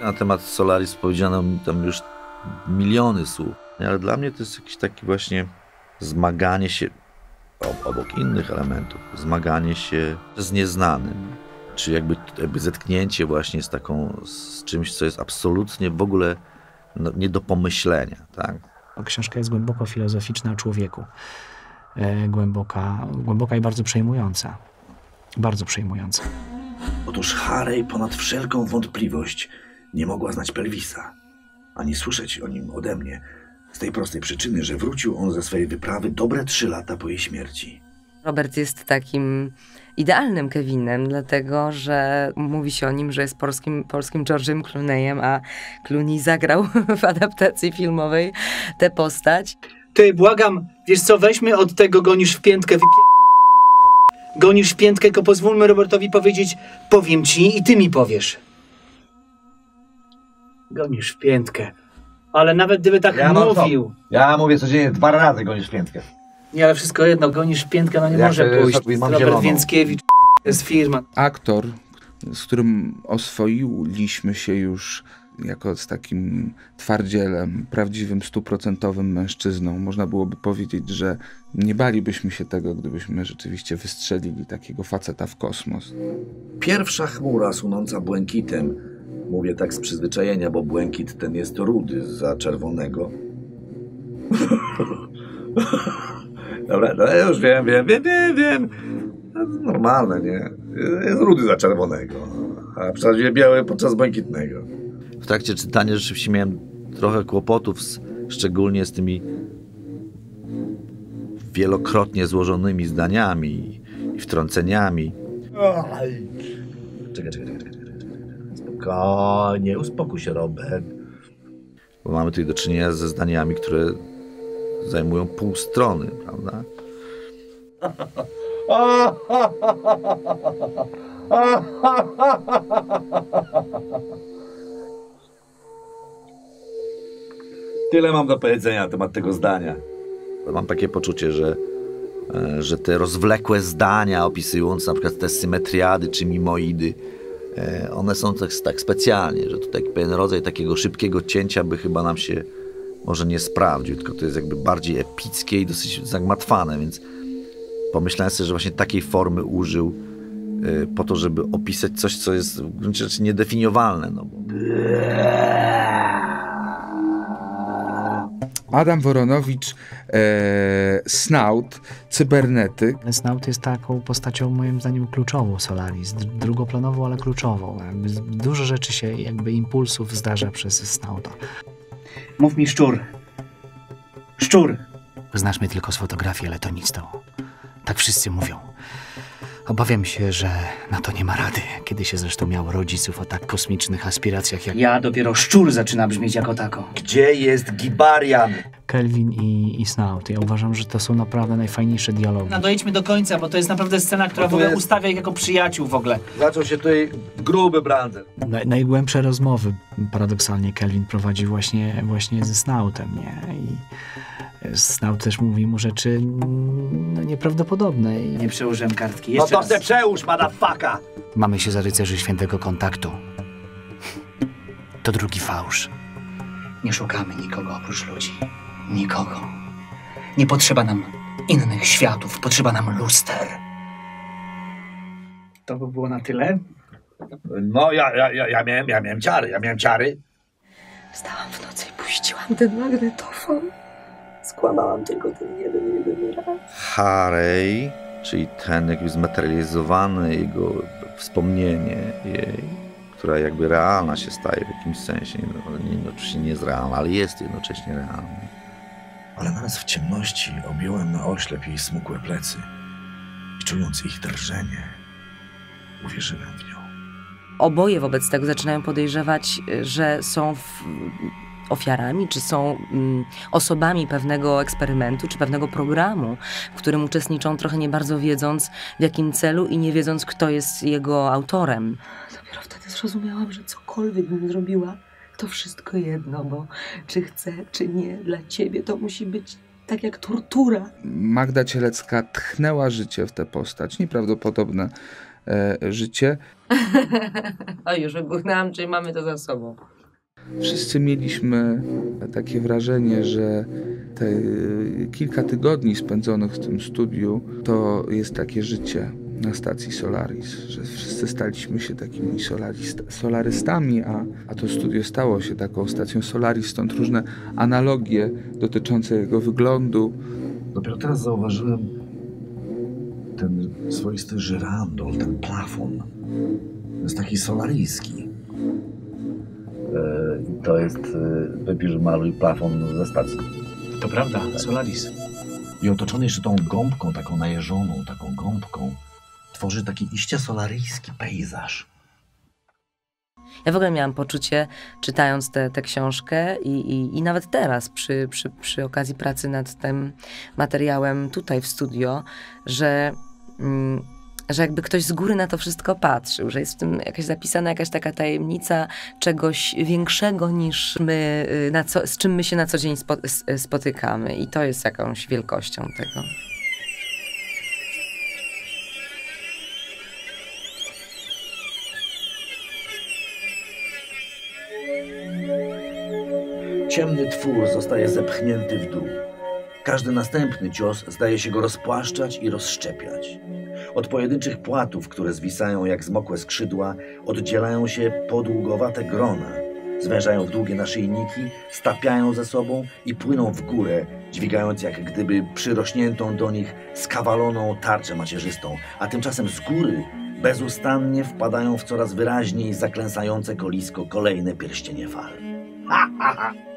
Na temat Solaris powiedziano mi tam już miliony słów, ale dla mnie to jest jakiś taki właśnie zmaganie się obok innych elementów, zmaganie się z nieznanym, czy jakby, jakby zetknięcie właśnie z taką, z czymś, co jest absolutnie w ogóle no, nie do pomyślenia, tak? Książka jest głęboko filozoficzna o człowieku. E, głęboka, głęboka i bardzo przejmująca. Bardzo przejmująca. Otóż Harry ponad wszelką wątpliwość nie mogła znać Pelwisa, ani słyszeć o nim ode mnie, z tej prostej przyczyny, że wrócił on ze swojej wyprawy dobre trzy lata po jej śmierci. Robert jest takim idealnym Kevinem, dlatego że mówi się o nim, że jest polskim, polskim George'em Clooneyem, a Clooney zagrał w adaptacji filmowej tę postać. Ty, błagam, wiesz co, weźmy od tego gonisz w piętkę, wypie... Gonisz w piętkę, tylko pozwólmy Robertowi powiedzieć, powiem ci i ty mi powiesz. Gonisz w piętkę. Ale nawet gdyby tak Ja mam mówił. Ja mówię codziennie dwa razy gonisz piętkę. Nie, ale wszystko jedno, gonisz w piętkę, no nie Jak może jest, pójść. mam Robert zieloną. Więckiewicz, to jest firma. aktor, z którym oswoiliśmy się już jako z takim twardzielem, prawdziwym, stuprocentowym mężczyzną. Można byłoby powiedzieć, że nie balibyśmy się tego, gdybyśmy rzeczywiście wystrzelili takiego faceta w kosmos. Pierwsza chmura sunąca błękitem, mówię tak z przyzwyczajenia, bo błękit ten jest rudy za czerwonego. Dobra, no ja już wiem, wiem, wiem, wiem, wiem. No, to Normalne, nie? Jest rudy za czerwonego, a przecież biały podczas błękitnego. W trakcie czytania rzeczywiście miałem trochę kłopotów, z, szczególnie z tymi wielokrotnie złożonymi zdaniami i, wtrąceniami. Czekaj, czekaj, czekaj, czekaj. Spokojnie, uspokój się, Robert. Bo mamy tutaj do czynienia ze zdaniami, które zajmują pół strony, prawda? Tyle mam do powiedzenia na temat tego zdania. Mam takie poczucie, że, e, że te rozwlekłe zdania opisujące na przykład te symetriady czy mimoidy, one są tak, tak specjalnie, że tutaj pewien rodzaj takiego szybkiego cięcia by chyba nam się może nie sprawdził, tylko to jest jakby bardziej epickie i dosyć zagmatwane, więc pomyślałem sobie, że właśnie takiej formy użył e, po to, żeby opisać coś, co jest w gruncie rzeczy niedefiniowalne. No bo Adam Woronowicz, e, Snaut, cybernetyk. Snout jest taką postacią moim zdaniem kluczową Solaris, drugoplanową, ale kluczową. Dużo rzeczy się, jakby impulsów zdarza przez Snouta. Mów mi szczur. Szczur. Znasz mnie tylko z fotografii, ale to nic to. Tak wszyscy mówią. Obawiam się, że na to nie ma rady, kiedy się zresztą miało rodziców o tak kosmicznych aspiracjach jak Ja dopiero szczur zaczyna brzmieć jako tako. Gdzie jest Gibarian? Kelvin i, i Snout. Ja uważam, że to są naprawdę najfajniejsze dialogi. No dojedźmy do końca, bo to jest naprawdę scena, która w ogóle jest- ustawia ich jako przyjaciół w ogóle. Zaczął się tutaj gruby brander. Naj, najgłębsze rozmowy paradoksalnie Kelvin prowadzi właśnie, właśnie ze Snoutem, nie? I Snout też mówi mu rzeczy no, nieprawdopodobne. I Nie przełożyłem kartki. No Jeszcze to raz. se przełóż, madafaka! mamy się za rycerzy świętego kontaktu. To drugi fałsz. Nie szukamy nikogo oprócz ludzi. Nikogo. Nie potrzeba nam innych światów, potrzeba nam luster. To by było na tyle. No ja, ja, ja, ja, miałem, ja miałem ciary, ja miałem ciary. Wstałam w nocy i puściłam ten magnetofon. Skłamałam tylko ten jeden, jeden raz. Harry, czyli ten jakby zmaterializowany jego wspomnienie jej, która jakby realna się staje w jakimś sensie. No, nie, oczywiście nie jest realna, ale jest jednocześnie realna. Ale naraz w ciemności objąłem na oślep jej smukłe plecy i czując ich drżenie, uwierzyłem w nią. Oboje wobec tego zaczynają podejrzewać, że są w, ofiarami, czy są mm, osobami pewnego eksperymentu, czy pewnego programu, w którym uczestniczą trochę nie bardzo wiedząc w jakim celu i nie wiedząc, kto jest jego autorem. Dopiero wtedy zrozumiałam, że cokolwiek bym zrobiła, to wszystko jedno, bo czy chcę, czy nie, dla ciebie to musi być tak jak tortura. Magda Cielecka tchnęła życie w tę postać. Nieprawdopodobne e, życie. O, już wybuchnęłam, czyli mamy to za sobą. Wszyscy mieliśmy takie wrażenie, że te kilka tygodni spędzonych w tym studiu to jest takie życie na stacji Solaris, że wszyscy staliśmy się takimi solarystami, a, a to studio stało się taką stacją Solaris, stąd różne analogie dotyczące jego wyglądu. Dopiero teraz zauważyłem ten swoisty żyrandol, ten plafon. To jest taki solaryjski. To jest, e, wypisz maluj plafon ze stacji. To prawda, Solaris. I otoczony jeszcze tą gąbką, taką najeżoną, taką gąbką, tworzy taki iście solaryjski pejzaż. Ja w ogóle miałam poczucie, czytając tę tę książkę i, i, i nawet teraz, przy, przy, przy okazji pracy nad tym materiałem tutaj w studio, że, mm, że jakby ktoś z góry na to wszystko patrzył, że jest w tym jakaś zapisana jakaś taka tajemnica czegoś większego niż my, y, co, z czym my się na co dzień spo, spotykamy. I to jest jakąś wielkością tego. Ciemny twór zostaje zepchnięty w dół. Każdy następny cios zdaje się go rozpłaszczać i rozszczepiać. Od pojedynczych płatów, które zwisają jak zmokłe skrzydła, oddzielają się podługowate grona. Zwężają w długie naszyjniki, stapiają ze sobą i płyną w górę, dźwigając jak gdyby przyrośniętą do nich skawaloną tarczę macierzystą, a tymczasem z góry bezustannie wpadają w coraz wyraźniej zaklęsające kolisko kolejne pierścienie fal. Ha, ha, ha!